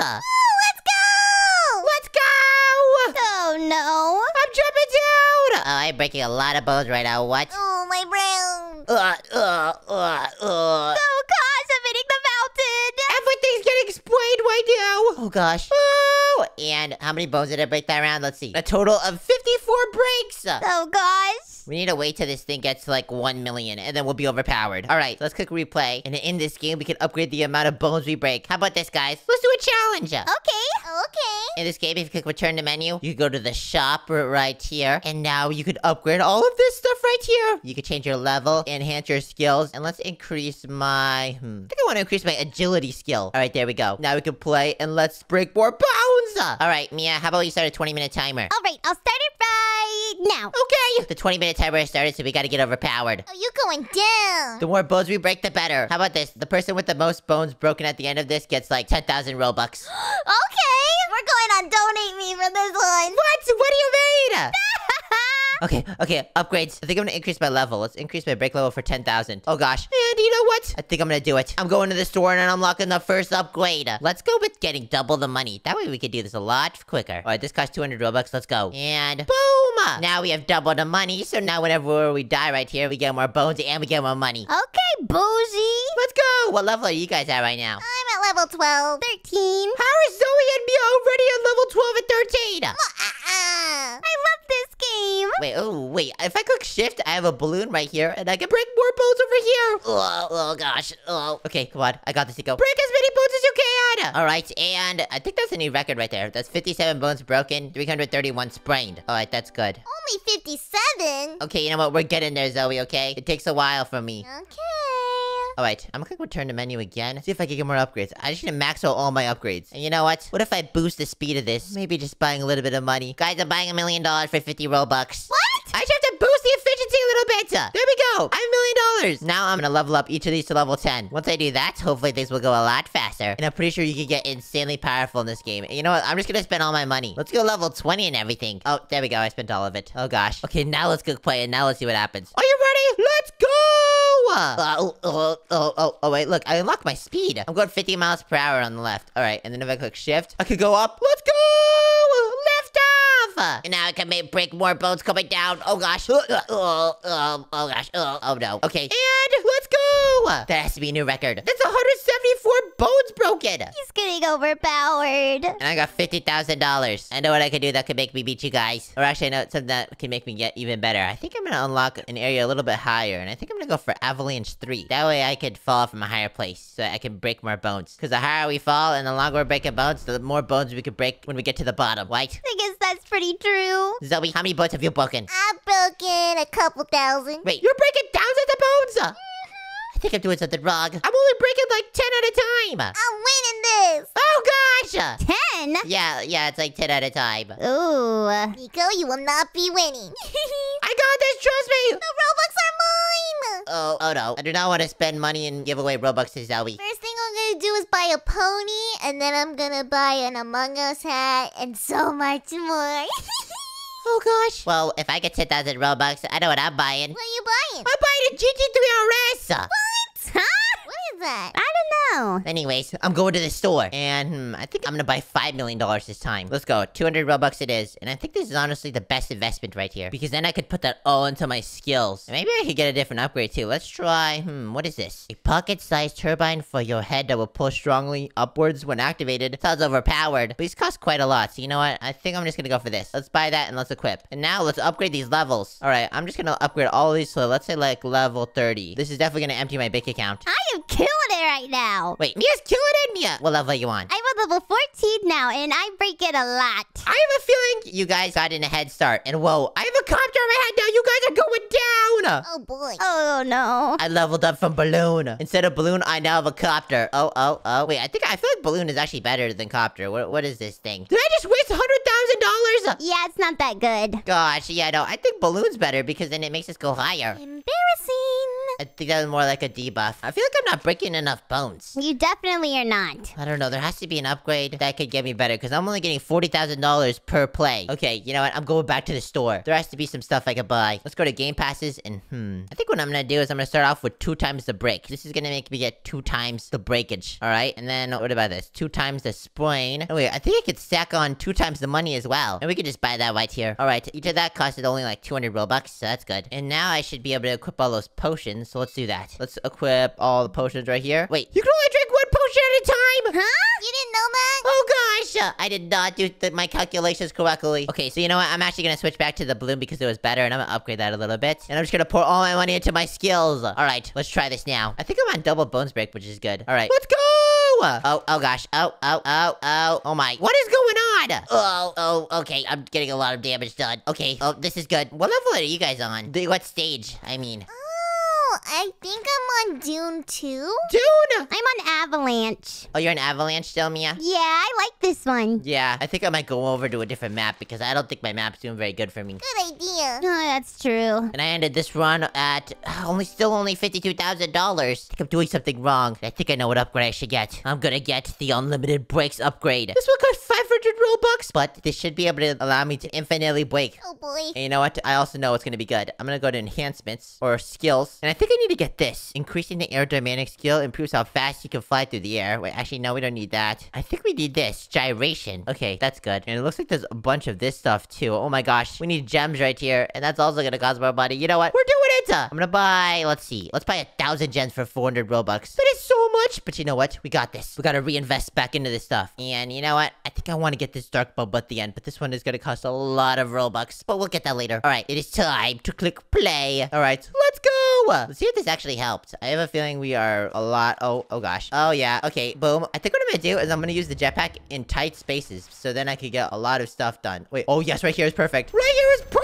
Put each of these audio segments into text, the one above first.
Let's go! Let's go! Oh no! I'm jumping down! Oh, I'm breaking a lot of bones right now. What? Oh my brain! Uh, uh, uh, uh. Oh gosh, I'm hitting the mountain! Everything's getting explained right now. Oh gosh. Oh, and how many bones did I break that round? Let's see. A total of 54 breaks. Oh gosh! We need to wait till this thing gets to like 1 million and then we'll be overpowered. All right, let's click replay. And in this game, we can upgrade the amount of bones we break. How about this, guys? Let's do a challenge. Okay, okay. In this game, if you click return to menu, you go to the shop right here. And now you can upgrade all of this stuff right here. You can change your level, enhance your skills, and let's increase my... Hmm, I think I want to increase my agility skill. All right, there we go. Now we can play and let's break more bones. All right, Mia, how about you start a 20 minute timer? All right, I'll start it right now. Okay. The 20 minute timer has started, so we gotta get overpowered. Oh, you're going down? The more bones we break, the better. How about this? The person with the most bones broken at the end of this gets like 10,000 Robux. Okay, we're going on donate me for this one. What? What do you mean? Okay, okay, upgrades. I think I'm gonna increase my level. Let's increase my break level for 10,000. Oh gosh. And you know what? I think I'm gonna do it. I'm going to the store and I'm unlocking the first upgrade. Let's go with getting double the money. That way we can do this a lot quicker. All right, this costs 200 Robux. Let's go. And boom! Now we have double the money. So now whenever we die right here, we get more bones and we get more money. Okay, bougie. Let's go! What level are you guys at right now? I'm at level 12. 13. How are Zoey and me already at level 12 and 13? Uh-uh. I love this game. Wait, oh, wait. If I click shift, I have a balloon right here, and I can break more bones over here. Oh, oh gosh. Oh. Okay, come on. I got this to go. Break as many bones as you can. All right, and I think that's a new record right there. That's 57 bones broken, 331 sprained. All right, that's good. Only 57. Okay, you know what? We're getting there, Zoey, okay? It takes a while for me. Okay. All right, I'm gonna click return to menu again. See if I can get more upgrades. I just need to max out all my upgrades. And you know what? What if I boost the speed of this? Maybe just buying a little bit of money. Guys, I'm buying a million dollars for 50 Robux. What? I just have to boost the efficiency a little bit. There we go. I have a million dollars. Now I'm gonna level up each of these to level 10. Once I do that, hopefully things will go a lot faster. And I'm pretty sure you can get insanely powerful in this game. And you know what? I'm just gonna spend all my money. Let's go level 20 and everything. Oh, there we go. I spent all of it. Oh gosh. Okay, now let's go play and now let's see what happens. Are you ready? Let's go! Oh, oh, oh, oh, oh, wait, look, I unlocked my speed. I'm going 50 miles per hour on the left. All right, and then if I click shift, I could go up. Let's go! Lift off! And now I can make break more bones coming down. Oh gosh. Oh, oh, oh, oh gosh. Oh, oh no. Okay. And let's go! That has to be a new record. That's 174 bones broken. He's getting overpowered. And I got $50,000. I know what I could do that could make me beat you guys. Or actually, I know something that can make me get even better. I think I'm gonna unlock an area a little bit higher. And I think I'm gonna go for Avalanche 3. That way I could fall from a higher place. So I can break more bones. Because the higher we fall and the longer we're breaking bones, the more bones we could break when we get to the bottom. Right? I guess that's pretty true. Zoey, how many bones have you broken? I've broken a couple thousand. Wait, you're breaking thousands of bones? Mm-hmm. I think I'm doing something wrong. I'm only breaking like 10 at a time. I'm winning this. Oh gosh! Ten? Yeah, yeah, it's like 10 at a time. Ooh. Nico, you will not be winning. I got this, trust me! the Robux are mine. Oh, oh no. I do not want to spend money and give away Robux to Zoey. First thing I'm gonna do is buy a pony, and then I'm gonna buy an Among Us hat, and so much more. Oh gosh. Well, if I get 10,000 Robux, I know what I'm buying. what are you buying? I'm buying a GT3 RS! Huh? What is that? I don't know. Anyways, I'm going to the store. And hmm, I think I'm gonna buy $5 million this time. Let's go. 200 Robux it is. And I think this is honestly the best investment right here. Because then I could put that all into my skills. And maybe I could get a different upgrade too. Let's try, hmm, what is this? A pocket-sized turbine for your head that will pull strongly upwards when activated. Sounds overpowered. But these cost quite a lot. So you know what? I think I'm just gonna go for this. Let's buy that and let's equip. And now let's upgrade these levels. Alright, I'm just gonna upgrade all of these. So let's say like level 30. This is definitely gonna empty my bank account. I am killing it right now. Wait, Mia's killing it, Mia! What level are you on? I'm at level 14 now, and I break it a lot. I have a feeling you guys got in a head start. And whoa, I have a copter in my head now. You guys are going down. Oh boy. Oh no. I leveled up from balloon. Instead of balloon, I now have a copter. Oh, oh, oh. Wait, I think I feel like balloon is actually better than copter. What, what is this thing? Did I just waste $100,000? Yeah, it's not that good. Gosh, yeah, no, I think balloon's better because then it makes us go higher. Embarrassing. I think that was more like a debuff. I feel like I'm not breaking enough bones. You definitely are not. I don't know, there has to be an upgrade that could get me better, because I'm only getting $40,000 per play. Okay, you know what, I'm going back to the store. There has to be some stuff I could buy. Let's go to Game Passes, and hmm. I think what I'm gonna do is I'm gonna start off with two times the break. This is gonna make me get two times the breakage, alright? And then, what about this? Two times the sprain. Oh wait, I think I could stack on two times the money as well. And we could just buy that right here. Alright, each of that costed only like 200 Robux, so that's good. And now I should be able to equip all those potions, so let's do that. Let's equip all the potions right here. Wait, you can only drink one potion at a time! Huh? You didn't know that? I did not do my calculations correctly. Okay, so you know what? I'm actually gonna switch back to the balloon because it was better, and I'm gonna upgrade that a little bit. And I'm just gonna pour all my money into my skills. Alright, let's try this now. I think I'm on double bones break, which is good. Alright, let's go! Oh, oh gosh. Oh, oh, oh, oh. Oh my. What is going on? Oh, oh, okay. I'm getting a lot of damage done. Okay. Oh, this is good. What level are you guys on? What stage? I mean. I think I'm on Dune 2. Dune! I'm on Avalanche. Oh, you're an avalanche still, Mia? Yeah, I like this one. Yeah, I think I might go over to a different map because I don't think my map's doing very good for me. Good idea. Oh, that's true. And I ended this run at only still only $52,000. I think I'm doing something wrong. I think I know what upgrade I should get. I'm gonna get the unlimited breaks upgrade. This one costs 500 Robux, but this should be able to allow me to infinitely break. Oh boy. And you know what? I also know it's gonna be good. I'm gonna go to enhancements or skills. And I think I need to get this. Increasing the aerodynamic skill improves how fast you can fly through the air. Wait, actually, no, we don't need that. I think we need this. Gyration. Okay, that's good. And it looks like there's a bunch of this stuff too. Oh my gosh. We need gems right here. And that's also gonna cost more money. You know what? We're doing it! I'm gonna buy, let's see. Let's buy a thousand gems for 400 Robux. That is so much. But you know what? We got this. We gotta reinvest back into this stuff. And you know what? I think I want to get this dark bubble at the end. But this one is gonna cost a lot of Robux. But we'll get that later. Alright, it is time to click play. Alright, let's! Let's see if this actually helped. I have a feeling we are a lot... Oh, oh gosh. Oh yeah, okay, boom. I think what I'm gonna do is I'm gonna use the jetpack in tight spaces. So then I could get a lot of stuff done. Wait, oh yes, right here is perfect. Right here is perfect!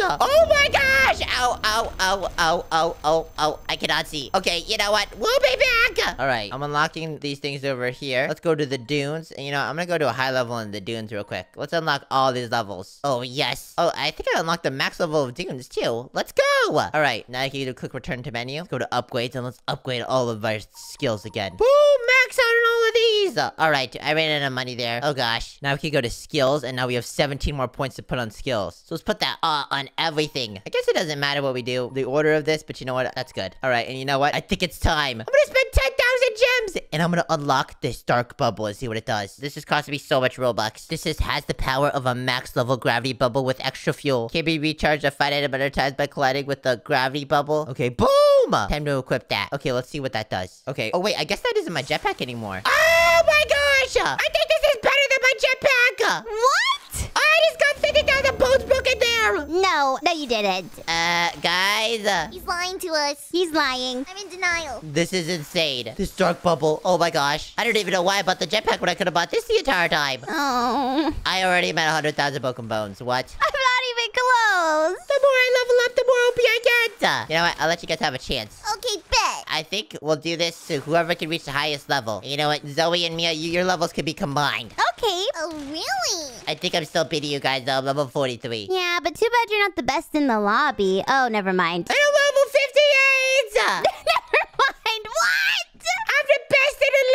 Oh my gosh! Ow, ow, ow, ow, ow, ow, ow. I cannot see. Okay, you know what? We'll be back! Alright, I'm unlocking these things over here. Let's go to the dunes. And you know, I'm gonna go to a high level in the dunes real quick. Let's unlock all these levels. Oh, yes. Oh, I think I unlocked the max level of dunes too. Let's go! Alright, now I can do a return to menu. Let's go to upgrades and let's upgrade all of our skills again. Boom! All! Alright, I ran out of money there. Oh gosh. Now we can go to skills and now we have 17 more points to put on skills. So let's put that uh, on everything. I guess it doesn't matter what we do, the order of this, but you know what? That's good. Alright, and you know what? I think it's time. I'm gonna spend 10,000 gems! And I'm gonna unlock this dark bubble and see what it does. This is costing me so much Robux. This is has the power of a max level gravity bubble with extra fuel. Can be recharged at finite amount of times by colliding with the gravity bubble. Okay, boom! Time to equip that. Okay, let's see what that does. Okay. Oh wait, I guess that isn't my jetpack anymore. Oh my gosh! I think this is better than my jetpack! What? I just got 50,000 bones broken there! No, no you didn't. Uh, guys. uh, He's lying to us. He's lying. I'm in denial. This is insane. This dark bubble. Oh my gosh. I don't even know why I bought the jetpack when I could have bought this the entire time. Oh. I already met 100,000 broken bones. What? I'm not even close. The more I level up, the more OP I get. You know what? I'll let you guys have a chance. Okay. I think we'll do this to whoever can reach the highest level. You know what? Zoey and Mia, you, your levels can be combined. Okay. Oh, really? I think I'm still beating you guys though. I'm level 43. Yeah, but too bad you're not the best in the lobby. Oh, never mind. I'm level 58! never mind. What? I'm the best in the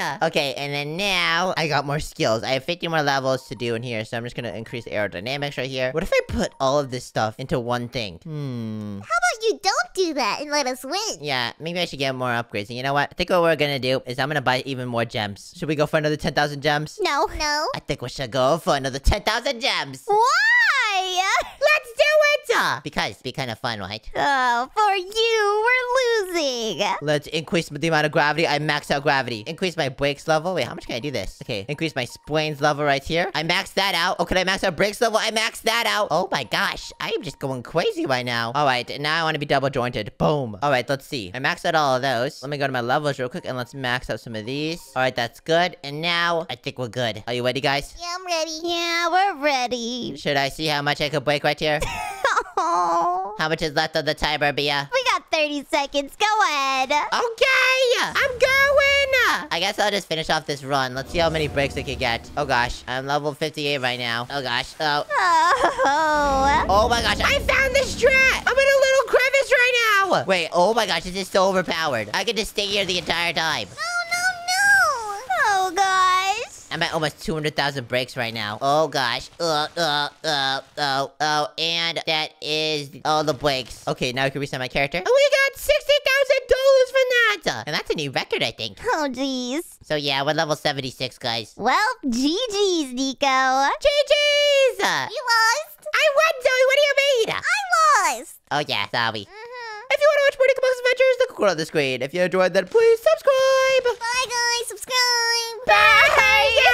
lobby! Okay, and then now I got more skills. I have 50 more levels to do in here, so I'm just gonna increase aerodynamics right here. What if I put all of this stuff into one thing? Hmm. How about you don't do that and let us win? Yeah, maybe I should get more upgrades. And you know what? I think what we're gonna do is I'm gonna buy even more gems. Should we go for another 10,000 gems? No. No. I think we should go for another 10,000 gems. Why? Let's do it! Because it'd be kind of fun, right? Oh, for you, we're losing. Let's increase the amount of gravity. I max out gravity. Increase my breaks level. Wait, how much can I do this? Okay, increase my sprains level right here. I maxed that out. Oh, can I max out breaks level? I maxed that out. Oh my gosh, I am just going crazy right now. All right, now I want to be double jointed. Boom. All right, let's see. I maxed out all of those. Let me go to my levels real quick and let's max out some of these. All right, that's good. And now I think we're good. Are you ready, guys? Yeah, I'm ready. Yeah, we're ready. Should I see how much I could break right here? How much is left on the timer, Mia? We got 30 seconds. Go ahead. Okay, I'm going. I guess I'll just finish off this run. Let's see how many breaks I can get. Oh gosh, I'm level 58 right now. Oh gosh. Oh. Oh. Oh my gosh, I found the strat! I'm in a little crevice right right now. Wait, oh my gosh, this is so overpowered. I could just stay here the entire time. No, no, no. Oh, gosh. I'm at almost 200,000 breaks right now. Oh gosh. Uh, uh, uh, oh, oh, and that is all the breaks. Okay, now I can reset my character. And we got $60,000 from that. And that's a new record, I think. Oh, jeez. So yeah, we're level 76, guys. Well, GG's, Nico. GG's! You lost. I won, Zoey, what do you mean? I lost. Oh yeah, sorry. Mm-hmm. If Jackbox Adventures, the cool on the screen. If you enjoyed that, please subscribe. Bye, guys. Subscribe. Bye. Bye.